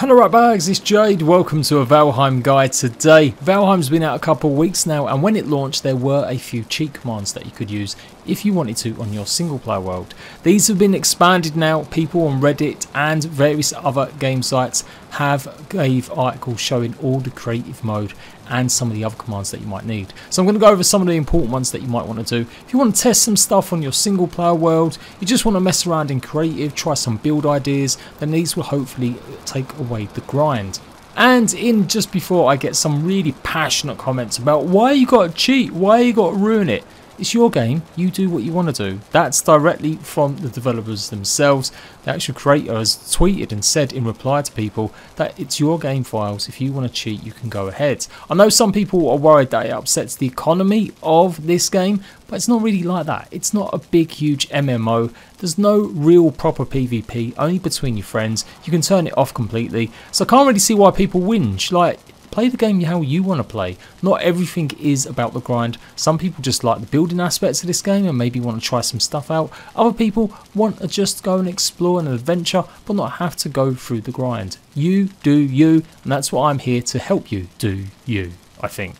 Hello Ratbags, it's Jade, welcome to a Valheim guide today. Valheim's been out a couple weeks now and when it launched there were a few cheat commands that you could use if you wanted to on your single player world. These have been expanded now, people on Reddit and various other game sites have gave articles showing all the creative mode and some of the other commands that you might need. So I'm going to go over some of the important ones that you might want to do. If you want to test some stuff on your single player world, you just want to mess around in creative, try some build ideas, then these will hopefully take away the grind. And in just before I get some really passionate comments about why you got to cheat, why you got to ruin it, it's your game, you do what you want to do. That's directly from the developers themselves. The actual creator has tweeted and said in reply to people that it's your game files. If you want to cheat, you can go ahead. I know some people are worried that it upsets the economy of this game, but it's not really like that. It's not a big, huge MMO. There's no real proper PvP, only between your friends. You can turn it off completely. So I can't really see why people whinge. Like, play the game how you want to play. Not everything is about the grind. Some people just like the building aspects of this game and maybe want to try some stuff out. Other people want to just go and explore an adventure but not have to go through the grind. You do you and that's what I'm here to help you do you, I think.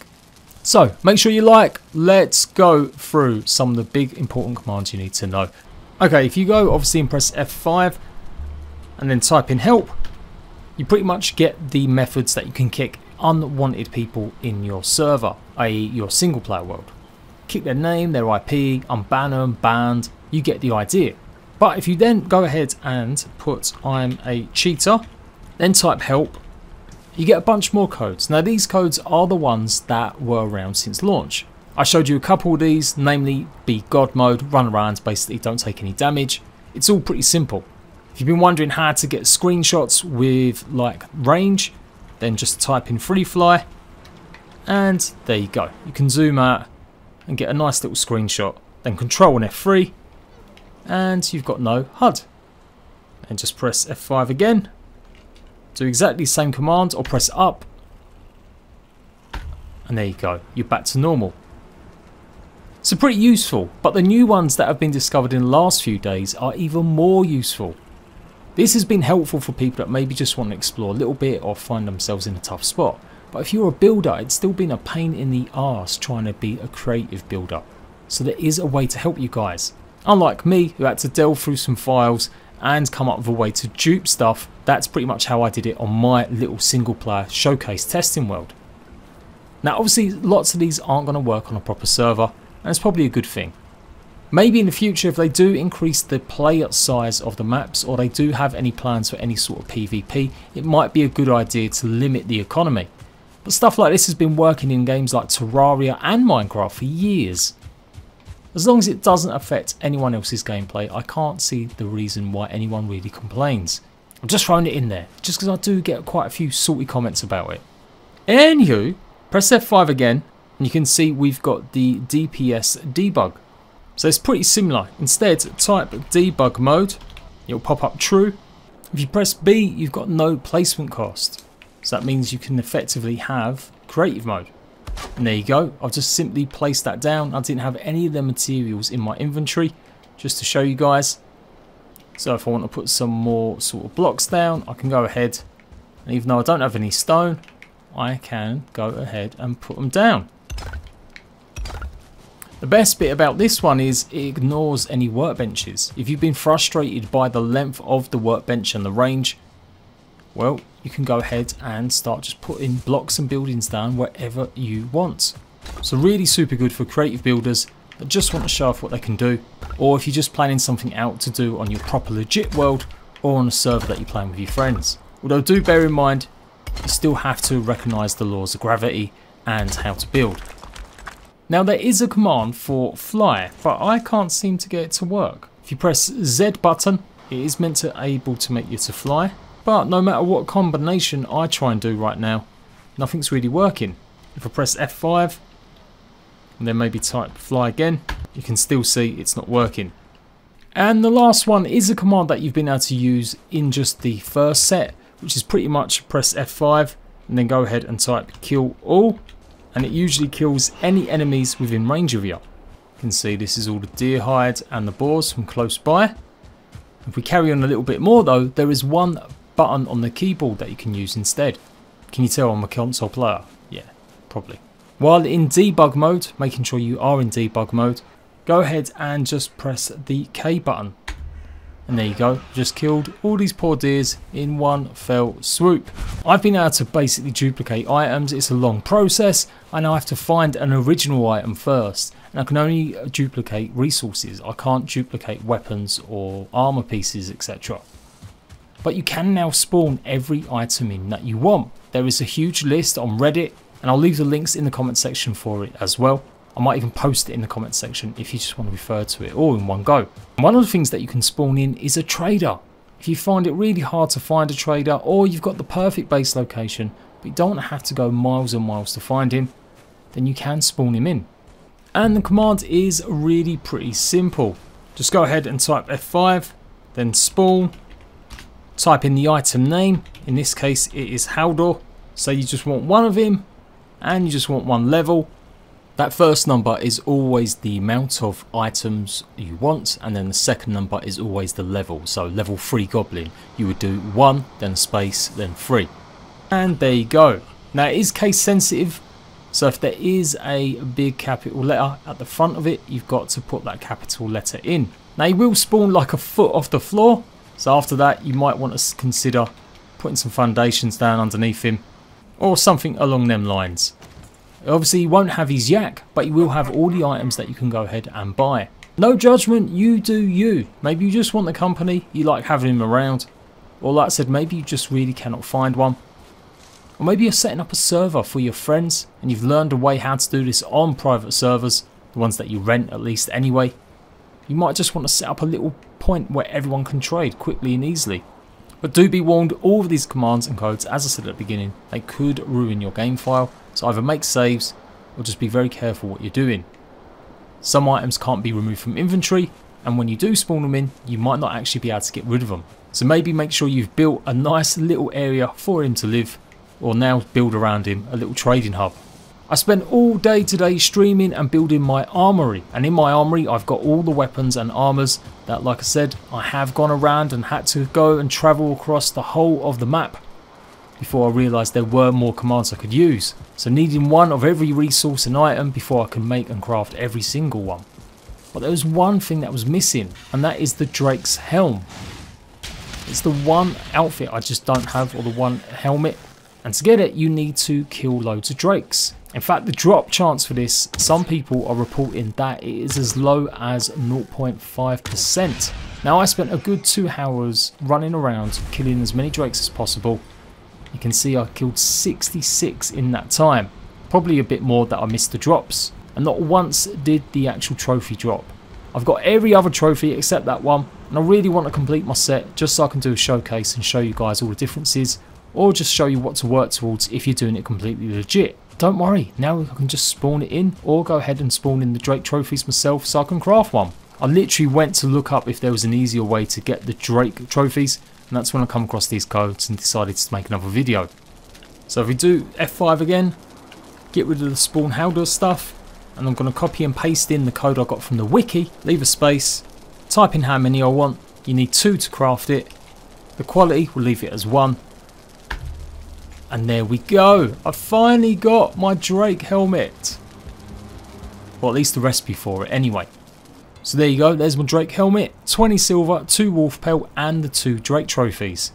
So make sure you like, let's go through some of the big important commands you need to know. Okay, if you go obviously and press F5 and then type in help, you pretty much get the methods that you can kick unwanted people in your server, i.e. your single player world. Keep their name, their IP, unban them, banned, you get the idea. But if you then go ahead and put I'm a cheater, then type help, you get a bunch more codes. Now these codes are the ones that were around since launch. I showed you a couple of these, namely be God mode, run around, basically don't take any damage. It's all pretty simple. If you've been wondering how to get screenshots with like range, then just type in free fly and there you go. You can zoom out and get a nice little screenshot. Then control and F3 and you've got no HUD. And just press F5 again. Do exactly the same command or press up and there you go. You're back to normal. So pretty useful, but the new ones that have been discovered in the last few days are even more useful. This has been helpful for people that maybe just want to explore a little bit or find themselves in a tough spot. But if you're a builder, it's still been a pain in the arse trying to be a creative builder. So there is a way to help you guys. Unlike me, who had to delve through some files and come up with a way to dupe stuff, that's pretty much how I did it on my little single player showcase testing world. Now obviously lots of these aren't going to work on a proper server and it's probably a good thing. Maybe in the future if they do increase the player size of the maps or they do have any plans for any sort of PvP, it might be a good idea to limit the economy. But stuff like this has been working in games like Terraria and Minecraft for years. As long as it doesn't affect anyone else's gameplay, I can't see the reason why anyone really complains. I'm just throwing it in there, just because I do get quite a few salty comments about it. Anywho, press F5 again, and you can see we've got the DPS debug. So it's pretty similar. Instead, type debug mode, it'll pop up true. If you press B, you've got no placement cost. So that means you can effectively have creative mode. And there you go. I've just simply placed that down. I didn't have any of the materials in my inventory, just to show you guys. So if I want to put some more sort of blocks down, I can go ahead. And even though I don't have any stone, I can go ahead and put them down. The best bit about this one is it ignores any workbenches. If you've been frustrated by the length of the workbench and the range, well, you can go ahead and start just putting blocks and buildings down wherever you want. So really super good for creative builders that just want to show off what they can do, or if you're just planning something out to do on your proper legit world, or on a server that you're playing with your friends. Although do bear in mind, you still have to recognise the laws of gravity and how to build. Now there is a command for fly, but I can't seem to get it to work. If you press Z button, it is meant to able to make you to fly, but no matter what combination I try and do right now, nothing's really working. If I press F5, and then maybe type fly again, you can still see it's not working. And the last one is a command that you've been able to use in just the first set, which is pretty much press F5 and then go ahead and type kill all and it usually kills any enemies within range of you. You can see this is all the deer hide and the boars from close by. If we carry on a little bit more though, there is one button on the keyboard that you can use instead. Can you tell I'm a console player? Yeah, probably. While in debug mode, making sure you are in debug mode, go ahead and just press the K button. And there you go, just killed all these poor deers in one fell swoop. I've been able to basically duplicate items, it's a long process, and I have to find an original item first. And I can only duplicate resources, I can't duplicate weapons or armor pieces, etc. But you can now spawn every item in that you want. There is a huge list on Reddit, and I'll leave the links in the comment section for it as well. I might even post it in the comment section if you just want to refer to it all in one go. One of the things that you can spawn in is a trader. If you find it really hard to find a trader or you've got the perfect base location but you don't have to go miles and miles to find him, then you can spawn him in. And the command is really pretty simple. Just go ahead and type F5, then spawn, type in the item name, in this case it is Haldor, so you just want one of him and you just want one level that first number is always the amount of items you want and then the second number is always the level. So level 3 goblin, you would do 1, then space, then 3. And there you go. Now it is case sensitive, so if there is a big capital letter at the front of it, you've got to put that capital letter in. Now he will spawn like a foot off the floor, so after that you might want to consider putting some foundations down underneath him or something along them lines. Obviously, you won't have his yak, but you will have all the items that you can go ahead and buy. No judgment, you do you. Maybe you just want the company, you like having him around. Or like I said, maybe you just really cannot find one. Or maybe you're setting up a server for your friends and you've learned a way how to do this on private servers, the ones that you rent at least anyway. You might just want to set up a little point where everyone can trade quickly and easily. But do be warned, all of these commands and codes, as I said at the beginning, they could ruin your game file. So either make saves or just be very careful what you're doing. Some items can't be removed from inventory and when you do spawn them in, you might not actually be able to get rid of them. So maybe make sure you've built a nice little area for him to live or now build around him a little trading hub. I spent all day today streaming and building my armory and in my armory I've got all the weapons and armors that like I said I have gone around and had to go and travel across the whole of the map before I realised there were more commands I could use. So needing one of every resource and item before I could make and craft every single one. But there was one thing that was missing and that is the Drake's helm. It's the one outfit I just don't have or the one helmet and to get it you need to kill loads of Drakes. In fact, the drop chance for this, some people are reporting that it is as low as 0.5%. Now I spent a good two hours running around killing as many drakes as possible. You can see I killed 66 in that time. Probably a bit more that I missed the drops. And not once did the actual trophy drop. I've got every other trophy except that one. And I really want to complete my set just so I can do a showcase and show you guys all the differences. Or just show you what to work towards if you're doing it completely legit. Don't worry, now I can just spawn it in or go ahead and spawn in the Drake trophies myself so I can craft one. I literally went to look up if there was an easier way to get the Drake trophies and that's when I come across these codes and decided to make another video. So if we do F5 again, get rid of the spawn Haldor stuff and I'm going to copy and paste in the code I got from the wiki, leave a space, type in how many I want, you need two to craft it, the quality we'll leave it as one and there we go. I finally got my Drake helmet. Well, at least the recipe for it anyway. So there you go, there's my Drake helmet, 20 silver, 2 wolf pelt and the 2 Drake trophies.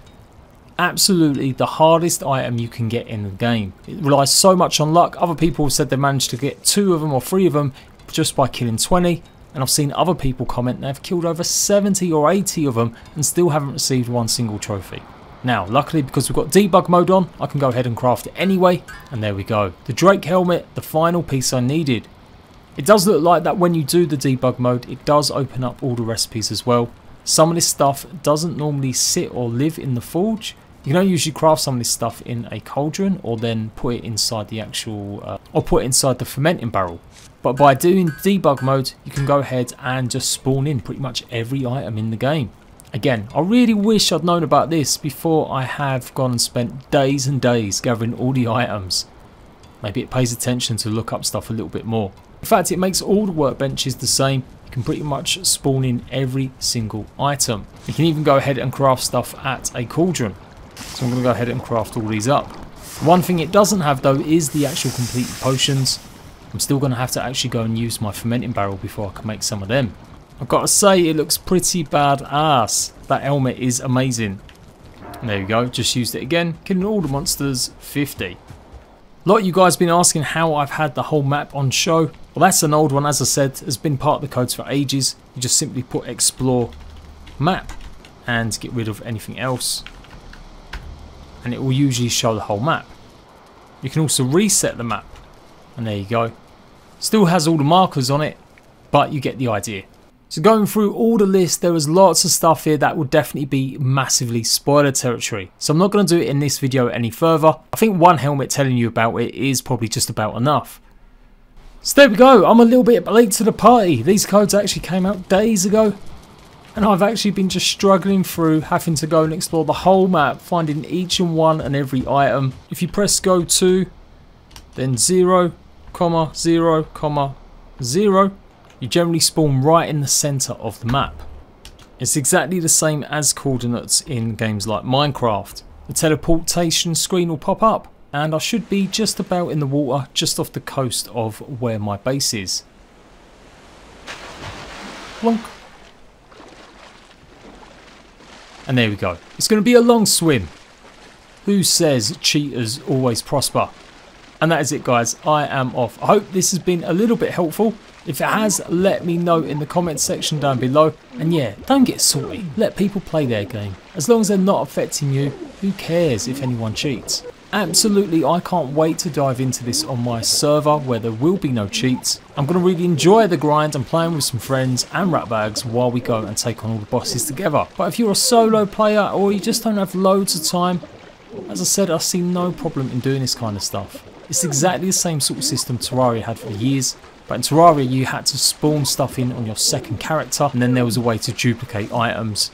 Absolutely the hardest item you can get in the game. It relies so much on luck, other people have said they managed to get 2 of them or 3 of them just by killing 20 and I've seen other people comment they've killed over 70 or 80 of them and still haven't received one single trophy. Now, luckily because we've got debug mode on, I can go ahead and craft it anyway, and there we go. The Drake helmet, the final piece I needed. It does look like that when you do the debug mode, it does open up all the recipes as well. Some of this stuff doesn't normally sit or live in the forge. You can only usually craft some of this stuff in a cauldron or then put it inside the actual, uh, or put it inside the fermenting barrel. But by doing debug mode, you can go ahead and just spawn in pretty much every item in the game. Again, I really wish I'd known about this before I have gone and spent days and days gathering all the items. Maybe it pays attention to look up stuff a little bit more. In fact, it makes all the workbenches the same. You can pretty much spawn in every single item. You can even go ahead and craft stuff at a cauldron. So I'm going to go ahead and craft all these up. One thing it doesn't have though is the actual complete potions. I'm still going to have to actually go and use my fermenting barrel before I can make some of them. I've got to say it looks pretty badass. That helmet is amazing. There we go, just used it again, killing all the monsters, 50. A lot of you guys been asking how I've had the whole map on show. Well that's an old one as I said, has been part of the codes for ages. You just simply put explore map and get rid of anything else. And it will usually show the whole map. You can also reset the map. And there you go. Still has all the markers on it, but you get the idea. So going through all the list, there was lots of stuff here that would definitely be massively spoiler territory. So I'm not going to do it in this video any further. I think one helmet telling you about it is probably just about enough. So there we go, I'm a little bit late to the party. These codes actually came out days ago. And I've actually been just struggling through having to go and explore the whole map, finding each and one and every item. If you press go to, then 0, comma, 0, comma, 0, you generally spawn right in the center of the map. It's exactly the same as coordinates in games like Minecraft. The teleportation screen will pop up and I should be just about in the water just off the coast of where my base is. And there we go. It's going to be a long swim. Who says cheaters always prosper? And that is it guys, I am off. I hope this has been a little bit helpful. If it has, let me know in the comments section down below. And yeah, don't get salty. Let people play their game. As long as they're not affecting you, who cares if anyone cheats? Absolutely, I can't wait to dive into this on my server where there will be no cheats. I'm going to really enjoy the grind and playing with some friends and ratbags while we go and take on all the bosses together. But if you're a solo player or you just don't have loads of time, as I said, I see no problem in doing this kind of stuff. It's exactly the same sort of system Terraria had for years, but in Terraria you had to spawn stuff in on your second character and then there was a way to duplicate items.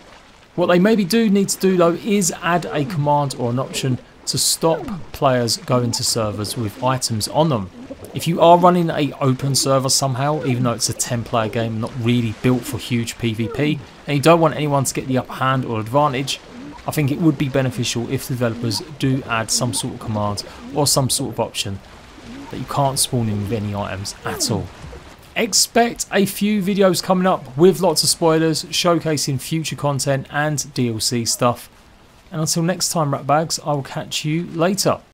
What they maybe do need to do though is add a command or an option to stop players going to servers with items on them. If you are running a open server somehow, even though it's a 10 player game not really built for huge PvP, and you don't want anyone to get the upper hand or advantage, I think it would be beneficial if the developers do add some sort of command or some sort of option that you can't spawn in with any items at all. Expect a few videos coming up with lots of spoilers, showcasing future content and DLC stuff. And until next time, Ratbags, I will catch you later.